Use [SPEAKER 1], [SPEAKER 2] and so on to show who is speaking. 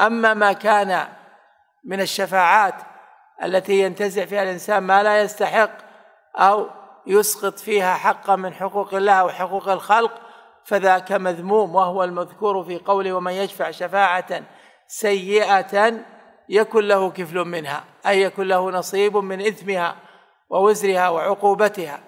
[SPEAKER 1] أما ما كان من الشفاعات التي ينتزع فيها الإنسان ما لا يستحق أو يسقط فيها حقا من حقوق الله أو حقوق الخلق فذاك مذموم وهو المذكور في قوله ومن يشفع شفاعة سيئة يكن له كفل منها أي يكن له نصيب من إثمها ووزرها وعقوبتها.